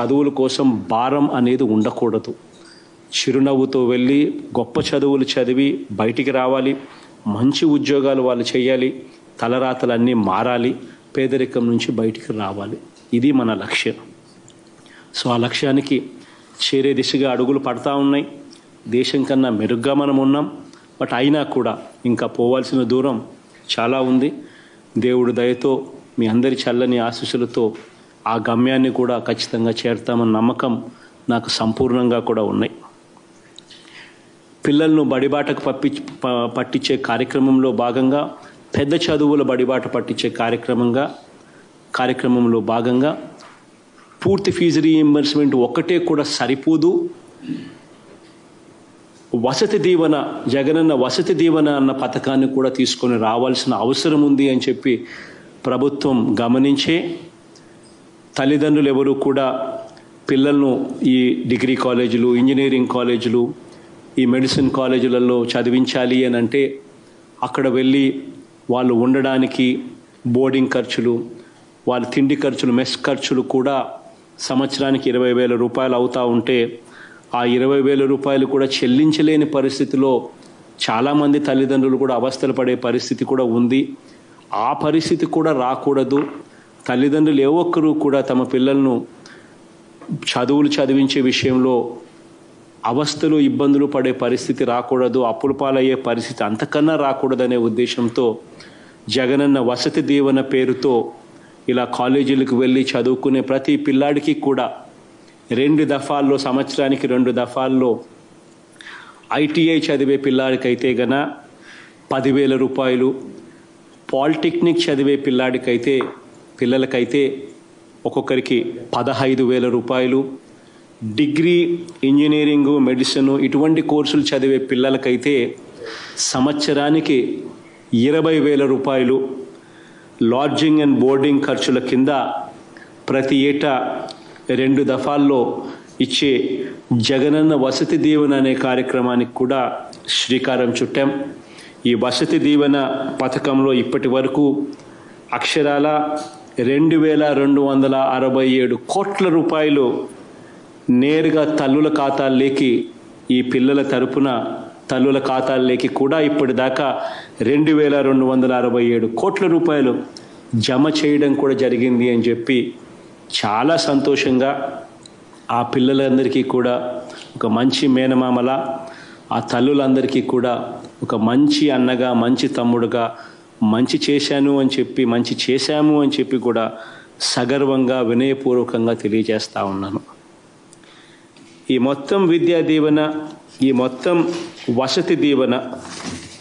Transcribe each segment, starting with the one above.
చదువుల కోసం భారం అనేది ఉండకూడదు. చిరునవ్వుతో వెళ్ళి గొప్ప చదువులు చదివి బయటికి రావాలి. మంచి ఉద్యోగాలు వాళ్ళు చేయాలి. తలరాతలన్నీ మారాలి. పేదరికం నుంచి బయటికి రావాలి. ఇది మన లక్ష్యం. సో ఆ లక్ష్యానికి చేరే దిశగా అడుగులు పడతా ఉన్నాయి. దేశం కన్నా మెరుగ్గా మనం ఉన్నాం. బట్ అయినా కూడా ఇంకా పోవాల్సిన దూరం చాలా ఉంది. దేవుడు దయతో మీ అందరి చల్లని ఆశీస్సులతో ఆ గమ్యాన్ని కూడా ఖచ్చితంగా చేరుతామన్న నమ్మకం నాకు సంపూర్ణంగా కూడా ఉన్నాయి. పిల్లలను బడిబాటకు పప్పి పట్టించే కార్యక్రమంలో భాగంగా పెద్ద చదువుల బడిబాట పట్టించే కార్యక్రమంగా కార్యక్రమంలో భాగంగా పూర్తి ఫీజు రీఎంబర్స్మెంట్ ఒక్కటే కూడా సరిపోదు. వసతి దీవెన జగనన్న వసతి దీవెన అన్న పథకాన్ని కూడా తీసుకొని రావాల్సిన అవసరం ఉంది అని చెప్పి ప్రభుత్వం గమనించే తల్లిదండ్రులు ఎవరు కూడా పిల్లలను ఈ డిగ్రీ కాలేజీలు ఇంజనీరింగ్ కాలేజీలు ఈ మెడిసిన్ కాలేజీలలో చదివించాలి అని అంటే అక్కడ వెళ్ళి వాళ్ళు ఉండడానికి బోర్డింగ్ ఖర్చులు వాళ్ళ తిండి ఖర్చులు మెస్ ఖర్చులు కూడా సంవత్సరానికి ఇరవై వేల రూపాయలు అవుతూ ఉంటే ఆ ఇరవై వేల రూపాయలు కూడా చెల్లించలేని పరిస్థితిలో చాలామంది తల్లిదండ్రులు కూడా అవస్థలు పడే పరిస్థితి కూడా ఉంది. ఆ పరిస్థితి కూడా రాకూడదు. తల్లిదండ్రులు ఏ ఒక్కరూ కూడా తమ పిల్లలను చదువులు చదివించే విషయంలో అవస్థలు ఇబ్బందులు పడే పరిస్థితి రాకూడదు అప్పుల పాలయ్యే పరిస్థితి అంతకన్నా రాకూడదనే ఉద్దేశంతో జగనన్న వసతి దీవెన పేరుతో ఇలా కాలేజీలకు వెళ్ళి చదువుకునే ప్రతి పిల్లాడికి కూడా రెండు దఫాల్లో సంవత్సరానికి రెండు దఫాల్లో ఐటీఐ చదివే పిల్లాడికైతే గన పదివేల రూపాయలు పాలిటెక్నిక్ చదివే పిల్లాడికైతే పిల్లలకైతే ఒక్కొక్కరికి పదహైదు వేల రూపాయలు. డిగ్రీ ఇంజనీరింగు మెడిసిన్ ఇటువంటి కోర్సులు చదివే పిల్లలకైతే సంవత్సరానికి ఇరవై వేల రూపాయలు. లాడ్జింగ్ అండ్ బోర్డింగ్ ఖర్చుల కింద ప్రతి ఏటా రెండు దఫాల్లో ఇచ్చే జగనన్న వసతి దీవెన అనే కార్యక్రమానికి కూడా శ్రీకారం చుట్టాం. ఈ వసతి దీవెన పథకంలో ఇప్పటి వరకు అక్షరాల రెండు వేల రెండు వందల అరవై ఏడు కోట్ల రూపాయలు నేరుగా తల్లుల ఖాతాల్లోకి ఈ పిల్లల తరపున తల్లుల ఖాతాల్లోకి కూడా ఇప్పటిదాకా రెండు వేల రెండు వందల అరవై ఏడు కోట్ల రూపాయలు జమ చేయడం కూడా జరిగింది అని చెప్పి చాలా సంతోషంగా ఆ పిల్లలందరికీ కూడా ఒక మంచి మేనమామల ఆ తల్లులందరికీ కూడా ఒక మంచి అన్నగా మంచి తమ్ముడుగా మంచి చేశాను అని చెప్పి మంచి చేశాము అని చెప్పి కూడా సగర్వంగా వినయపూర్వకంగా తెలియజేస్తూ ఉన్నాను. ఈ మొత్తం విద్యా దీవెన ఈ మొత్తం వసతి దీవెన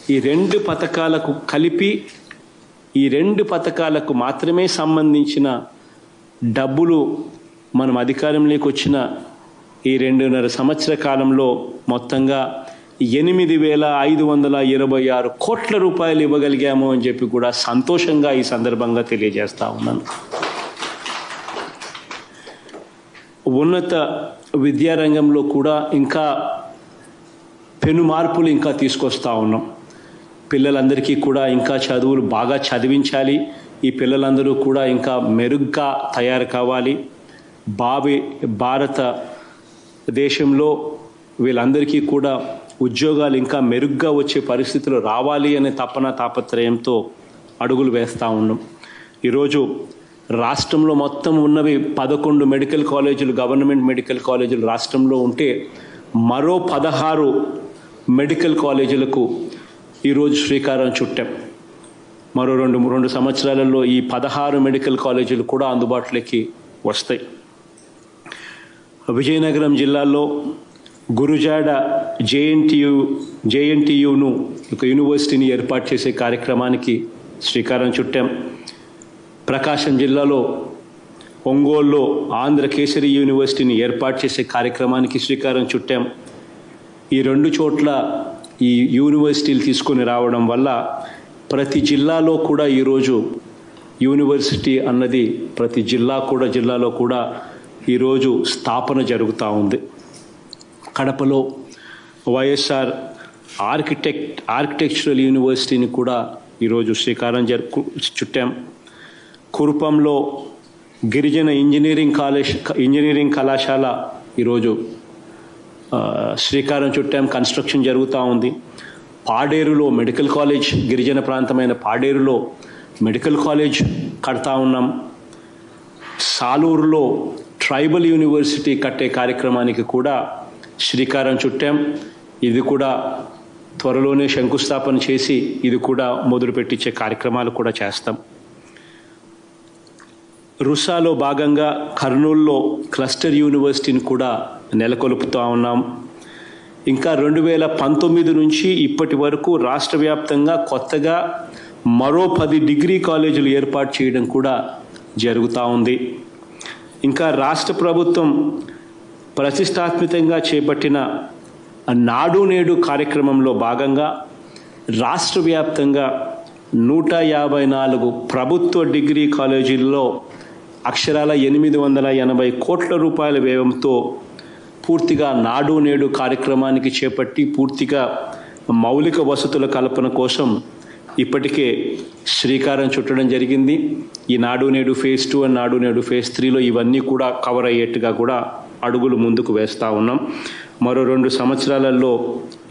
ఈ రెండు పథకాలకు కలిపి ఈ రెండు పథకాలకు మాత్రమే సంబంధించిన డబ్బులు మనం అధికారంలోకి వచ్చిన ఈ రెండున్నర సంవత్సర కాలంలో మొత్తంగా ఎనిమిది వేల ఐదు వందల ఇరవై ఆరు కోట్ల రూపాయలు ఇవ్వగలిగాము అని చెప్పి కూడా సంతోషంగా ఈ సందర్భంగా తెలియజేస్తా ఉన్నాను. ఉన్నత విద్యారంగంలో కూడా ఇంకా పెను మార్పులు ఇంకా తీసుకొస్తా ఉన్నాం. పిల్లలందరికీ కూడా ఇంకా చదువులు బాగా చదివించాలి. ఈ పిల్లలందరూ కూడా ఇంకా మెరుగ్గా తయారు కావాలి. బావి భారత దేశంలో వీళ్ళందరికీ కూడా ఉద్యోగాలు ఇంకా మెరుగ్గా వచ్చే పరిస్థితులు రావాలి అనే తపన తాపత్రయంతో అడుగులు వేస్తూ ఉన్నాం. ఈరోజు రాష్ట్రంలో మొత్తం ఉన్నవి పదకొండు మెడికల్ కాలేజీలు గవర్నమెంట్ మెడికల్ కాలేజీలు రాష్ట్రంలో ఉంటే మరో పదహారు మెడికల్ కాలేజీలకు ఈరోజు శ్రీకారం చుట్టాం. మరో రెండు రెండు సంవత్సరాలలో ఈ పదహారు మెడికల్ కాలేజీలు కూడా అందుబాటులోకి వస్తాయి. విజయనగరం జిల్లాలో గురుజాడ జేఎన్టీయు జేఎన్టీయును ఒక యూనివర్సిటీని ఏర్పాటు చేసే కార్యక్రమానికి శ్రీకారం చుట్టాం. ప్రకాశం జిల్లాలో ఒంగోలులో ఆంధ్ర కేసరి యూనివర్సిటీని ఏర్పాటు చేసే కార్యక్రమానికి శ్రీకారం చుట్టాం. ఈ రెండు చోట్ల ఈ యూనివర్సిటీలు తీసుకొని రావడం వల్ల ప్రతి జిల్లాలో కూడా ఈరోజు యూనివర్సిటీ అన్నది ప్రతి జిల్లా కూడా జిల్లాలో కూడా ఈరోజు స్థాపన జరుగుతూ ఉంది. కడపలో వైఎస్ఆర్ ఆర్కిటెక్ట్ ఆర్కిటెక్చరల్ యూనివర్సిటీని కూడా ఈరోజు శ్రీకారం జరుపు చుట్టాం. కురుపంలో గిరిజన ఇంజనీరింగ్ కాలేజ్ ఇంజనీరింగ్ కళాశాల ఈరోజు శ్రీకారం చుట్టాం. కన్స్ట్రక్షన్ జరుగుతూ ఉంది. పాడేరులో మెడికల్ కాలేజ్ గిరిజన ప్రాంతమైన పాడేరులో మెడికల్ కాలేజ్ కడతా ఉన్నాం. సాలూరులో ట్రైబల్ యూనివర్సిటీ కట్టే కార్యక్రమానికి కూడా శ్రీకారం చుట్టాం. ఇది కూడా త్వరలోనే శంకుస్థాపన చేసి ఇది కూడా మొదలుపెట్టించే కార్యక్రమాలు కూడా చేస్తాం. రుసాలో భాగంగా కర్నూల్లో క్లస్టర్ యూనివర్సిటీని కూడా నెలకొల్పుతూ ఉన్నాం. ఇంకా రెండు వేల పంతొమ్మిది నుంచి ఇప్పటి వరకు రాష్ట్ర వ్యాప్తంగా కొత్తగా మరో పది డిగ్రీ కాలేజీలు ఏర్పాటు చేయడం కూడా జరుగుతూ ఉంది. ఇంకా రాష్ట్ర ప్రభుత్వం ప్రతిష్టాత్మికంగా చేపట్టిన నాడు నేడు కార్యక్రమంలో భాగంగా రాష్ట్ర వ్యాప్తంగా నూట యాభై నాలుగు ప్రభుత్వ డిగ్రీ కాలేజీల్లో అక్షరాల ఎనిమిది వందల ఎనభై కోట్ల రూపాయల వ్యయంతో పూర్తిగా నాడు నేడు కార్యక్రమానికి చేపట్టి పూర్తిగా మౌలిక వసతుల కల్పన కోసం ఇప్పటికే శ్రీకారం చుట్టడం జరిగింది. ఈ నాడు నేడు ఫేజ్ టూ అండ్ నాడు నేడు ఫేజ్ త్రీలో ఇవన్నీ కూడా కవర్ అయ్యేట్టుగా కూడా అడుగులు ముందుకు వేస్తూ ఉన్నాం. మరో రెండు సంవత్సరాలలో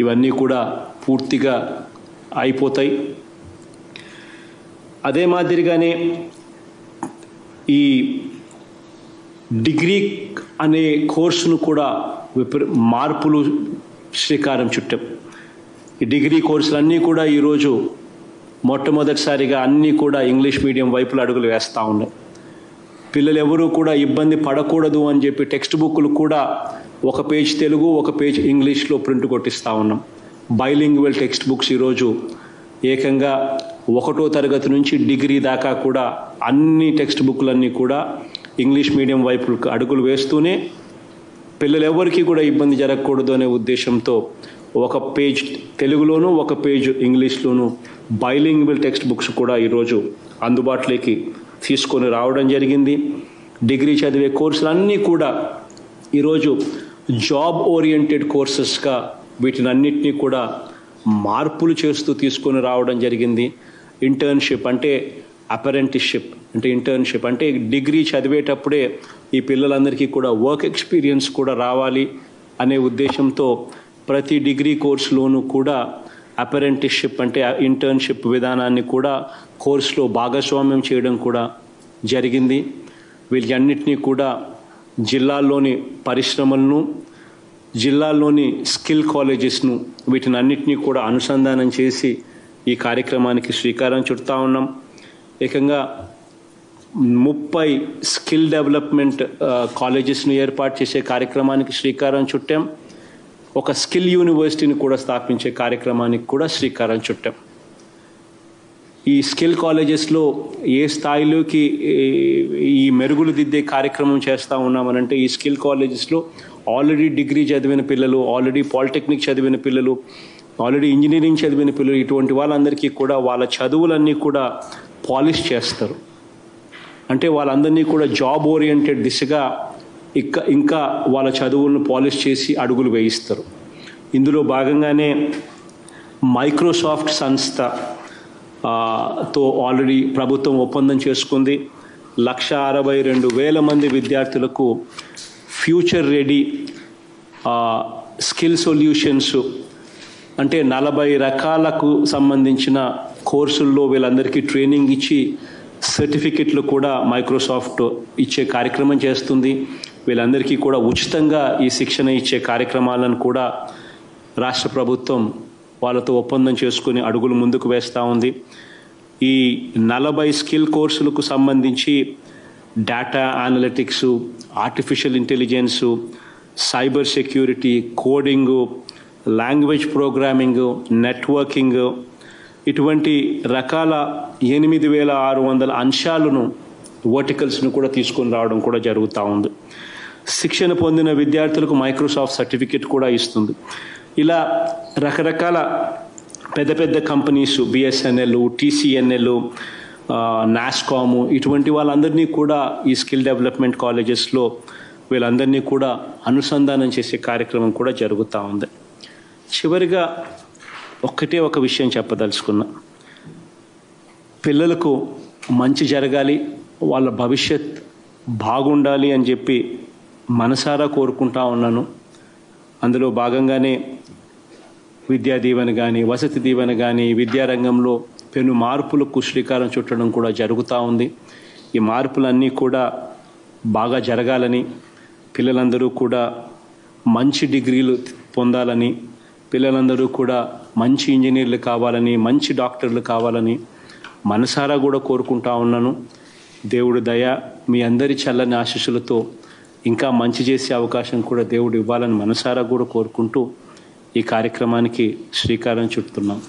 ఇవన్నీ కూడా పూర్తిగా అయిపోతాయి. అదే మాదిరిగానే ఈ డిగ్రీ అనే కోర్సును కూడా విపరీ మార్పులు శ్రీకారం చుట్టాం. ఈ డిగ్రీ కోర్సులన్నీ కూడా ఈరోజు మొట్టమొదటిసారిగా అన్నీ కూడా ఇంగ్లీష్ మీడియం వైపులు అడుగులు వేస్తూ ఉన్నాయి. పిల్లలు ఎవరూ కూడా ఇబ్బంది పడకూడదు అని చెప్పి టెక్స్ట్ బుక్లు కూడా ఒక పేజ్ తెలుగు ఒక పేజ్ ఇంగ్లీష్లో ప్రింట్ కొట్టిస్తూ ఉన్నాం. బైలింగ్వెల్ టెక్స్ట్ బుక్స్ ఈరోజు ఏకంగా ఒకటో తరగతి నుంచి డిగ్రీ దాకా కూడా అన్ని టెక్స్ట్ బుక్లన్నీ కూడా ఇంగ్లీష్ మీడియం వైపు అడుగులు వేస్తూనే పిల్లలు ఎవరికి కూడా ఇబ్బంది జరగకూడదు అనే ఉద్దేశంతో ఒక పేజ్ తెలుగులోను ఒక పేజ్ ఇంగ్లీష్లోను బైలింగ్వెల్ టెక్స్ట్ బుక్స్ కూడా ఈరోజు అందుబాటులోకి తీసుకొని రావడం జరిగింది. డిగ్రీ చదివే కోర్సులన్నీ కూడా ఈరోజు జాబ్ ఓరియంటెడ్ కోర్సెస్గా వీటిని అన్నిటినీ కూడా మార్పులు చేస్తూ తీసుకొని రావడం జరిగింది. ఇంటర్న్షిప్ అంటే అపరెంటిస్షిప్ అంటే ఇంటర్న్షిప్ అంటే డిగ్రీ చదివేటప్పుడే ఈ పిల్లలందరికీ కూడా వర్క్ ఎక్స్పీరియన్స్ కూడా రావాలి అనే ఉద్దేశంతో ప్రతి డిగ్రీ కోర్సులోనూ కూడా అపరెంటిస్షిప్ అంటే ఇంటర్న్షిప్ విధానాన్ని కూడా కోర్సులో భాగస్వామ్యం చేయడం కూడా జరిగింది. వీళ్ళన్నింటినీ కూడా జిల్లాల్లోని పరిశ్రమలను జిల్లాల్లోని స్కిల్ కాలేజెస్ను వీటిని అన్నిటినీ కూడా అనుసంధానం చేసి ఈ కార్యక్రమానికి శ్రీకారం చుడతా ఉన్నాం. ఏకంగా ముప్పై స్కిల్ డెవలప్మెంట్ కాలేజెస్ను ఏర్పాటు చేసే కార్యక్రమానికి శ్రీకారం చుట్టాం. ఒక స్కిల్ యూనివర్సిటీని కూడా స్థాపించే కార్యక్రమానికి కూడా శ్రీకారం చుట్టాం. ఈ స్కిల్ కాలేజెస్లో ఏ స్థాయిలోకి ఈ- మెరుగులు దిద్దే కార్యక్రమం చేస్తూ ఉన్నామనంటే ఈ స్కిల్ కాలేజెస్లో ఆల్రెడీ డిగ్రీ చదివిన పిల్లలు ఆల్రెడీ పాలిటెక్నిక్ చదివిన పిల్లలు ఆల్రెడీ ఇంజనీరింగ్ చదివిన పిల్లలు ఇటువంటి వాళ్ళందరికీ కూడా వాళ్ళ చదువులన్నీ కూడా పాలిష్ చేస్తారు. అంటే వాళ్ళందరినీ కూడా జాబ్ ఓరియంటెడ్ దిశగా ఇంకా ఇంకా వాళ్ళ చదువులను పాలిష్ చేసి అడుగులు వేయిస్తారు. ఇందులో భాగంగానే మైక్రోసాఫ్ట్ సంస్థ తో ఆల్రెడీ ప్రభుత్వం ఒప్పందం చేసుకుంది. లక్ష అరవై రెండు వేల మంది విద్యార్థులకు ఫ్యూచర్ రెడీ స్కిల్ సొల్యూషన్స్ అంటే నలభై రకాలకు సంబంధించిన కోర్సుల్లో వీళ్ళందరికీ ట్రైనింగ్ ఇచ్చి సర్టిఫికెట్లు కూడా మైక్రోసాఫ్ట్ ఇచ్చే కార్యక్రమం చేస్తుంది. వీళ్ళందరికీ కూడా ఉచితంగా ఈ శిక్షణ ఇచ్చే కార్యక్రమాలను కూడా రాష్ట్ర ప్రభుత్వం వాళ్ళతో ఒప్పందం చేసుకుని అడుగులు ముందుకు వేస్తూ ఉంది. ఈ నలభై స్కిల్ కోర్సులకు సంబంధించి data analytics artificial intelligence cyber security coding language programming networking ఇటువంటి రకాల ఎనిమిది వేల ఆరు వందల అంశాలను వర్టికల్స్ను కూడా తీసుకొని రావడం కూడా జరుగుతూ ఉంది. శిక్షణ పొందిన విద్యార్థులకు మైక్రోసాఫ్ట్ సర్టిఫికెట్ కూడా ఇస్తుంది. ఇలా రకరకాల పెద్ద పెద్ద కంపెనీస్ బిఎస్ఎన్ఎల్ టీసీఎన్ఎల్ నాస్కాము ఇటువంటి వాళ్ళందరినీ కూడా ఈ స్కిల్ డెవలప్మెంట్ కాలేజెస్లో వీళ్ళందరినీ కూడా అనుసంధానం చేసే కార్యక్రమం కూడా జరుగుతూ ఉంది. చివరిగా ఒక్కటే ఒక విషయం చెప్పదలుచుకున్నా. పిల్లలకు మంచి జరగాలి వాళ్ళ భవిష్యత్ బాగుండాలి అని చెప్పి మనసారా కోరుకుంటా ఉన్నాను. అందులో భాగంగానే విద్యా దీవెన కానీ వసతి దీవెన కానీ విద్యారంగంలో పెను మార్పులకు శ్రీకారం చుట్టడం కూడా జరుగుతూ ఉంది. ఈ మార్పులన్నీ కూడా బాగా జరగాలని పిల్లలందరూ కూడా మంచి డిగ్రీలు పొందాలని పిల్లలందరూ కూడా మంచి ఇంజనీర్లు కావాలని మంచి డాక్టర్లు కావాలని మనసారా కూడా కోరుకుంటా ఉన్నాను. దేవుడు దయ మీ అందరి చల్లని ఆశీస్సులతో ఇంకా మంచి చేసే అవకాశం కూడా దేవుడు ఇవ్వాలని మనసారా కూడా కోరుకుంటూ ఈ కార్యక్రమానికి శ్రీకారం చుట్టుతున్నాం